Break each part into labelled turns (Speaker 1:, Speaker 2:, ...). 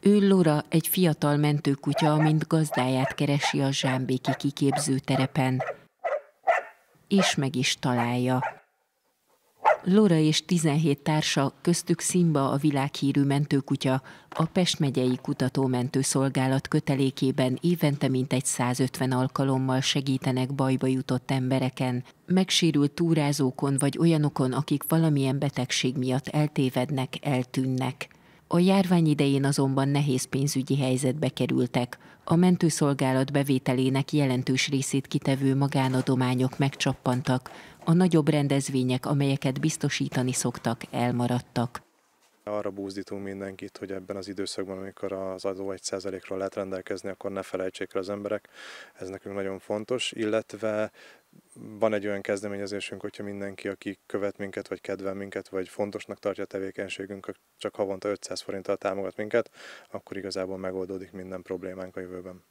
Speaker 1: Ő Lora egy fiatal mentőkutya, amint gazdáját keresi a zsámbéki kiképző terepen. És meg is találja. Lora és 17 társa, köztük Simba a világhírű mentőkutya, a Pest megyei kutatómentőszolgálat kötelékében évente mintegy 150 alkalommal segítenek bajba jutott embereken, megsérült túrázókon vagy olyanokon, akik valamilyen betegség miatt eltévednek, eltűnnek. A járvány idején azonban nehéz pénzügyi helyzetbe kerültek. A mentőszolgálat bevételének jelentős részét kitevő magánadományok megcsappantak, a nagyobb rendezvények, amelyeket biztosítani szoktak, elmaradtak.
Speaker 2: Arra búzdítunk mindenkit, hogy ebben az időszakban, amikor az adó 1%-ról lehet rendelkezni, akkor ne felejtsék el az emberek. Ez nekünk nagyon fontos, illetve van egy olyan kezdeményezésünk, hogyha mindenki, aki követ minket, vagy kedvel minket, vagy fontosnak tartja a tevékenységünk, csak havonta 500 forinttal támogat minket, akkor igazából megoldódik minden problémánk a jövőben.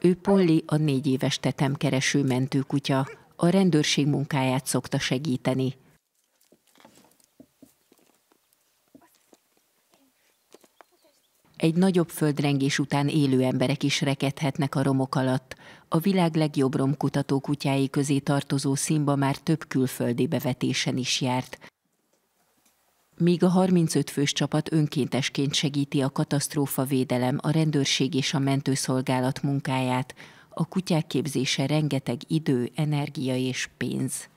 Speaker 1: Ő Polly a négy éves tetemkereső mentőkutya, a rendőrség munkáját szokta segíteni. Egy nagyobb földrengés után élő emberek is rekedhetnek a romok alatt. A világ legjobb romkutató kutyái közé tartozó Szimba már több külföldi bevetésen is járt. Míg a 35 fős csapat önkéntesként segíti a katasztrófa védelem, a rendőrség és a mentőszolgálat munkáját, a kutyák képzése rengeteg idő, energia és pénz.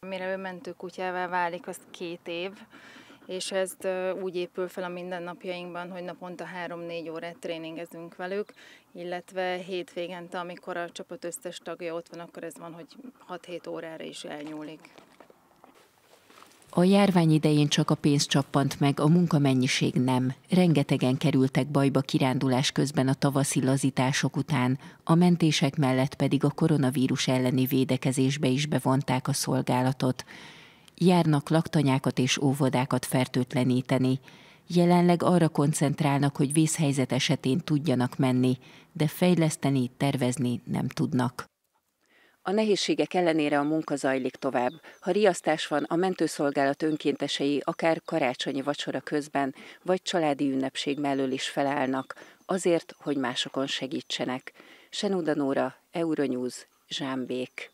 Speaker 3: Mire ő mentőkutyává válik, az két év, és ez úgy épül fel a mindennapjainkban, hogy naponta 3-4 órát tréningezünk velük, illetve hétvégente, amikor a csapat összes tagja ott van, akkor ez van, hogy 6-7 órára is elnyúlik.
Speaker 1: A járvány idején csak a pénz csappant meg, a munkamennyiség nem. Rengetegen kerültek bajba kirándulás közben a tavaszi lazítások után, a mentések mellett pedig a koronavírus elleni védekezésbe is bevonták a szolgálatot. Járnak laktanyákat és óvodákat fertőtleníteni. Jelenleg arra koncentrálnak, hogy vészhelyzet esetén tudjanak menni, de fejleszteni, tervezni nem tudnak. A nehézségek ellenére a munka zajlik tovább. Ha riasztás van, a mentőszolgálat önkéntesei akár karácsonyi vacsora közben, vagy családi ünnepség mellől is felállnak, azért, hogy másokon segítsenek. Senuda Nóra, Euronews, Zsámbék.